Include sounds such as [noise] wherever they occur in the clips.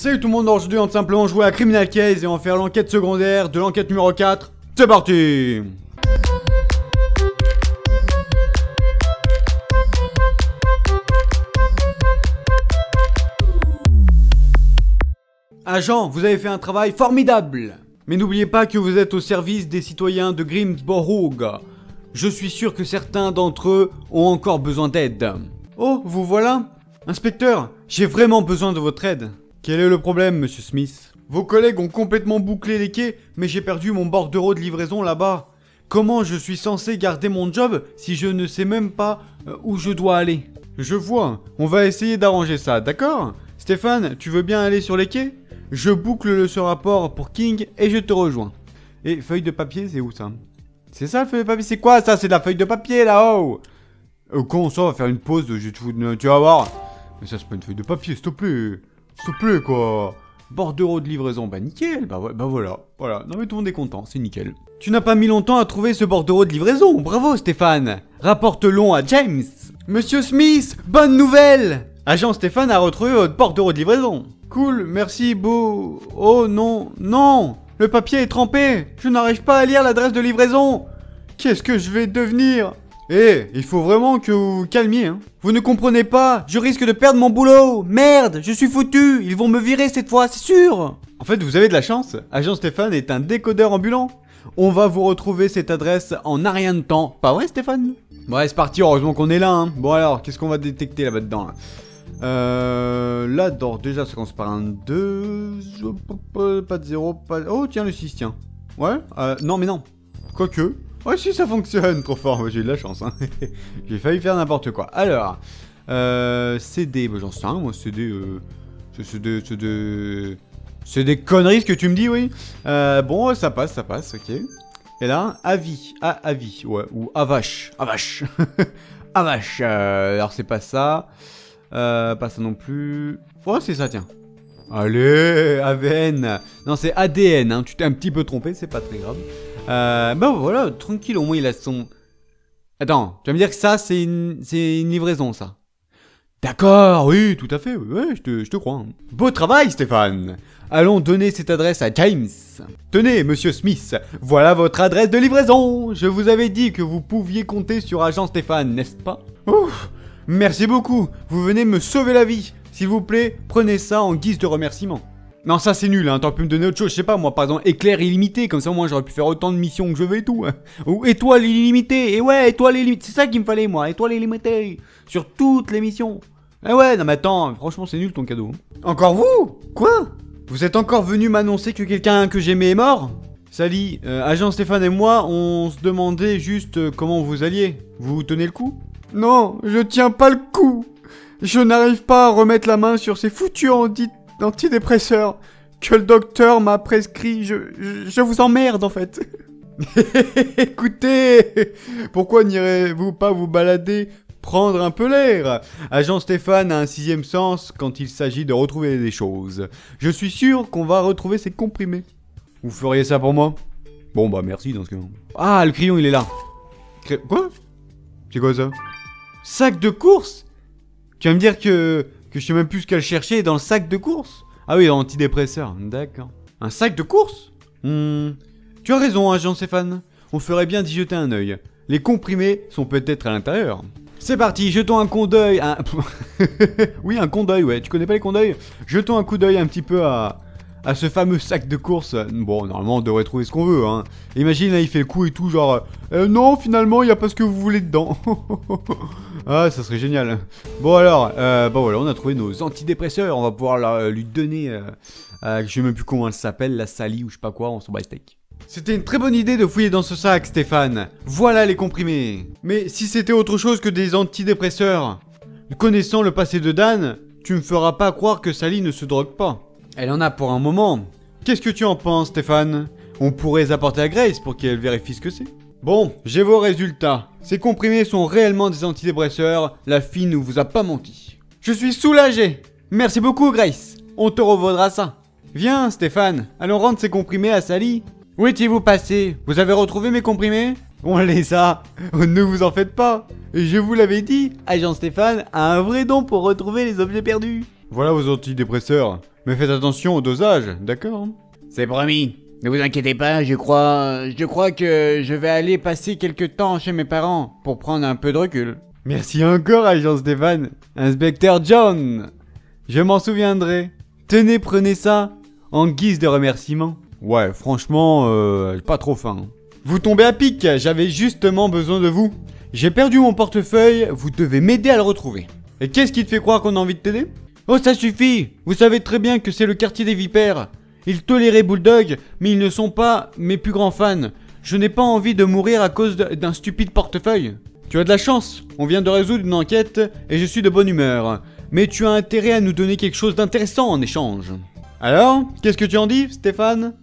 Salut tout le monde, aujourd'hui on va simplement jouer à Criminal Case et on va faire l'enquête secondaire de l'enquête numéro 4. C'est parti Agent, vous avez fait un travail formidable Mais n'oubliez pas que vous êtes au service des citoyens de Grimsborough. Je suis sûr que certains d'entre eux ont encore besoin d'aide. Oh, vous voilà? Inspecteur, j'ai vraiment besoin de votre aide. Quel est le problème, monsieur Smith? Vos collègues ont complètement bouclé les quais, mais j'ai perdu mon bordereau de livraison là-bas. Comment je suis censé garder mon job si je ne sais même pas euh, où je dois aller? Je vois, on va essayer d'arranger ça, d'accord? Stéphane, tu veux bien aller sur les quais? Je boucle le ce rapport pour King et je te rejoins. Et feuille de papier, c'est où ça? C'est ça le feuille de papier? C'est quoi ça? C'est de la feuille de papier là-haut! Euh, Quand ça, on va faire une pause, je te. Tu vas voir. Mais ça, c'est pas une feuille de papier, s'il te plaît S'il te plaît, quoi. Bordereau de livraison, bah nickel, bah, ouais, bah voilà, voilà. Non mais tout le monde est content, c'est nickel. Tu n'as pas mis longtemps à trouver ce bordereau de livraison, bravo Stéphane. Rapporte-le à James. Monsieur Smith, bonne nouvelle. Agent Stéphane a retrouvé votre bordereau de livraison. Cool, merci beau... Oh non, non. Le papier est trempé. Je n'arrive pas à lire l'adresse de livraison. Qu'est-ce que je vais devenir? Eh, il faut vraiment que vous vous calmiez, hein. Vous ne comprenez pas, je risque de perdre mon boulot Merde, je suis foutu Ils vont me virer cette fois, c'est sûr En fait, vous avez de la chance, Agent Stéphane est un décodeur ambulant. On va vous retrouver cette adresse en un rien de temps. Pas vrai, Stéphane? Ouais, c'est parti, heureusement qu'on est là, hein. Bon alors, qu'est-ce qu'on va détecter là-bas dedans, là? Euh, là, d'or, déjà, ça commence par un 2. Pas de 0, pas. Oh, tiens, le 6, tiens. Ouais euh, Non, mais non. Quoique. Ouais, si ça fonctionne, trop fort, j'ai eu de la chance. Hein. [laughs] j'ai failli faire n'importe quoi. Alors, euh, CD, bah, j'en sais rien, moi, CD, euh, c'est des, c'est des conneries ce que tu me dis, oui. Euh, bon, ça passe, ça passe, ok. Et là, avis, ah, avis, ou avache, avache, avache. [laughs] Euh, alors c'est pas ça, pas ça non plus. Oh, c'est ça, tiens. Allez, AVN. Non, c'est ADN, hein. tu t'es un petit peu trompé, c'est pas très grave. Euh, bah voilà, tranquille, au moins il a son... Attends, tu vas me dire que ça, c'est une, livraison, ça D'accord, oui, tout à fait, ouais, je te, crois. Beau travail, Stéphane Allons donner cette adresse à James. Tenez, monsieur Smith, voilà votre adresse de livraison. Je vous avais dit que vous pouviez compter sur agent Stéphane, n'est-ce pas? Ouf, Merci beaucoup, vous venez me sauver la vie. S'il vous plaît, prenez ça en guise de remerciement. Non, ça c'est nul, hein. T'aurais pu me donner autre chose, je sais pas, moi, par exemple, éclair illimité, comme ça, moi, j'aurais pu faire autant de missions que je veux et tout. Hein. Ou étoile illimitée, et ouais, étoile illimitée, c'est ça qu'il me fallait, moi, étoile illimitée, sur toutes les missions. Eh ouais, non mais attends, franchement, c'est nul ton cadeau. Encore vous? Quoi? Vous êtes encore venu m'annoncer que quelqu'un que j'aimais est mort? Sally, euh, agent Stéphane et moi, on se demandait juste euh, comment vous alliez. Vous tenez le coup? Non, je tiens pas le coup. Je n'arrive pas à remettre la main sur ces foutus dit d'antidépresseurs que le docteur m'a prescrit. Je, je, vous emmerde en fait. [laughs] Écoutez, pourquoi n'irez-vous pas vous balader, prendre un peu l'air? Agent Stéphane a un sixième sens quand il s'agit de retrouver des choses. Je suis sûr qu'on va retrouver ces comprimés. Vous feriez ça pour moi? Bon bah merci dans ce cas. Ah, le crayon il est là. Quoi? C'est quoi ça? Sac de course? Tu vas me dire que que je sais même plus ce qu'elle cherchait dans le sac de course. Ah oui, antidépresseur, d'accord. Un sac de course? Hmm. Tu as raison, agent Stéphane. On ferait bien d'y jeter un œil. Les comprimés sont peut-être à l'intérieur. C'est parti, jetons un coup d'œil. Un... [laughs] oui, un coup d'œil, ouais. Tu connais pas les coups d'œil Jetons un coup d'œil un petit peu à, à ce fameux sac de course. Bon, normalement, on devrait trouver ce qu'on veut, hein. Imagine, là, il fait le coup et tout, genre... Euh, non, finalement, il n'y a pas ce que vous voulez dedans. [laughs] Ah, ça serait génial. Bon alors, euh, bah voilà, on a trouvé nos antidépresseurs. On va pouvoir la, lui donner, euh, euh, je sais même plus comment elle s'appelle, la Sally ou je sais pas quoi, on s'en bat steak. C'était une très bonne idée de fouiller dans ce sac, Stéphane. Voilà les comprimés. Mais si c'était autre chose que des antidépresseurs, connaissant le passé de Dan, tu me feras pas croire que Sally ne se drogue pas. Elle en a pour un moment. Qu'est-ce que tu en penses, Stéphane? On pourrait les apporter à Grace pour qu'elle vérifie ce que c'est. Bon, j'ai vos résultats. Ces comprimés sont réellement des antidépresseurs, la fille ne vous a pas menti. Je suis soulagé Merci beaucoup Grace, on te revaudra ça. Viens Stéphane, allons rendre ces comprimés à Sally. Où étiez-vous passé? Vous avez retrouvé mes comprimés? On les a Ne vous en faites pas Je vous l'avais dit, agent Stéphane a un vrai don pour retrouver les objets perdus. Voilà vos antidépresseurs. Mais faites attention au dosage, d'accord hein C'est promis. Ne vous inquiétez pas, je crois, je crois que je vais aller passer quelques temps chez mes parents pour prendre un peu de recul. Merci encore, agent Stéphane. Inspecteur John. Je m'en souviendrai. Tenez, prenez ça en guise de remerciement. Ouais, franchement, euh, pas trop faim. Vous tombez à pic, j'avais justement besoin de vous. J'ai perdu mon portefeuille, vous devez m'aider à le retrouver. Et qu'est-ce qui te fait croire qu'on a envie de t'aider? Oh, ça suffit Vous savez très bien que c'est le quartier des vipères. Ils toléraient Bulldog, mais ils ne sont pas mes plus grands fans. Je n'ai pas envie de mourir à cause d'un stupide portefeuille. Tu as de la chance, on vient de résoudre une enquête et je suis de bonne humeur. Mais tu as intérêt à nous donner quelque chose d'intéressant en échange. Alors, qu'est-ce que tu en dis, Stéphane?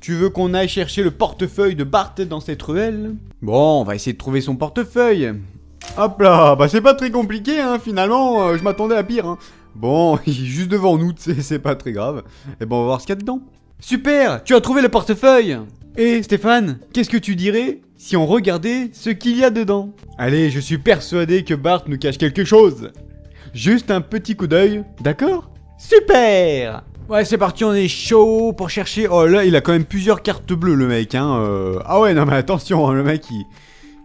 Tu veux qu'on aille chercher le portefeuille de Bart dans cette ruelle? Bon, on va essayer de trouver son portefeuille. Hop là, bah c'est pas très compliqué, hein, finalement, euh, je m'attendais à pire. Hein. Bon, [laughs] il est juste devant nous, c'est pas très grave. Et bon, on va voir ce qu'il y a dedans. Super, tu as trouvé le portefeuille Et Stéphane, qu'est-ce que tu dirais si on regardait ce qu'il y a dedans? Allez, je suis persuadé que Bart nous cache quelque chose. Juste un petit coup d'œil, d'accord? Super Ouais, c'est parti, on est chaud pour chercher. Oh là, il a quand même plusieurs cartes bleues, le mec. Hein. euh. Ah ouais, non mais attention, hein, le mec, il...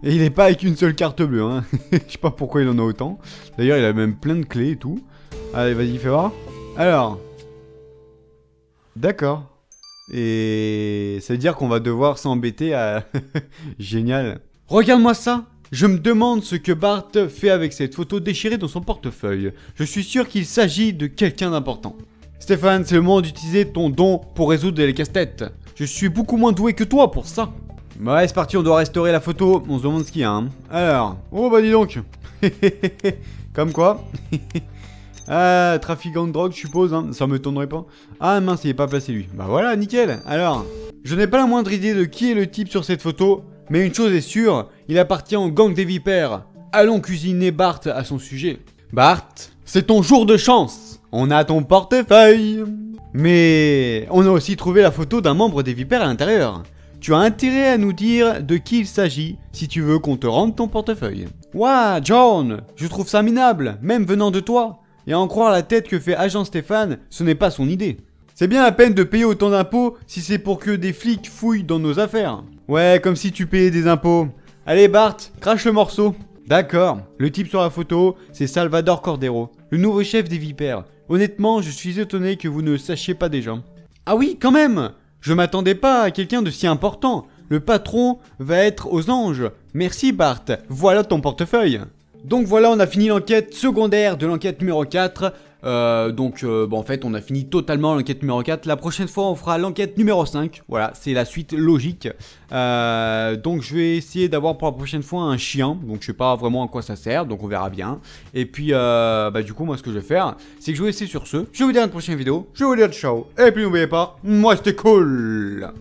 Il est pas avec une seule carte bleue. Hein. [laughs] Je sais pas pourquoi il en a autant. D'ailleurs, il a même plein de clés et tout. Allez, vas-y, fais voir. Alors. D'accord. Et ça veut dire qu'on va devoir s'embêter à... [laughs] Génial. Regarde-moi ça Je me demande ce que Bart fait avec cette photo déchirée dans son portefeuille. Je suis sûr qu'il s'agit de quelqu'un d'important. Stéphane, c'est le moment d'utiliser ton don pour résoudre les casse-têtes. Je suis beaucoup moins doué que toi pour ça. Ouais, c'est parti, on doit restaurer la photo. On se demande ce qu'il y a. Hein. Alors, oh bah dis donc. [laughs] Comme quoi. [laughs] ah, trafiquant de drogue, je suppose. Hein. Ça me tournerait pas. Ah mince, il est pas placé lui. Bah voilà, nickel. Alors, je n'ai pas la moindre idée de qui est le type sur cette photo. Mais une chose est sûre, il appartient au gang des vipères. Allons cuisiner Bart à son sujet. Bart, c'est ton jour de chance. On a ton portefeuille. Mais on a aussi trouvé la photo d'un membre des vipères à l'intérieur. Tu as intérêt à nous dire de qui il s'agit si tu veux qu'on te rende ton portefeuille. Ouah, John, je trouve ça minable, même venant de toi. Et à en croire la tête que fait agent Stéphane, ce n'est pas son idée. C'est bien la peine de payer autant d'impôts si c'est pour que des flics fouillent dans nos affaires. Ouais, comme si tu payais des impôts. Allez Bart, crache le morceau. D'accord, le type sur la photo, c'est Salvador Cordero, le nouveau chef des Vipères. Honnêtement, je suis étonné que vous ne sachiez pas déjà. Ah oui, quand même Je m'attendais pas à quelqu'un de si important. Le patron va être aux anges. Merci Bart, voilà ton portefeuille. Donc voilà, on a fini l'enquête secondaire de l'enquête numéro 4. Euh, donc euh, bon, en fait, on a fini totalement l'enquête numéro 4. La prochaine fois, on fera l'enquête numéro 5. Voilà, c'est la suite logique. Euh, donc je vais essayer d'avoir pour la prochaine fois un chien. Donc je sais pas vraiment à quoi ça sert, donc on verra bien. Et puis, bah du coup, moi, ce que je vais faire, c'est que je vais essayer sur ce. Je vous dire à une prochaine vidéo. Je vais vous dire ciao. Et puis n'oubliez pas, moi, c'était cool.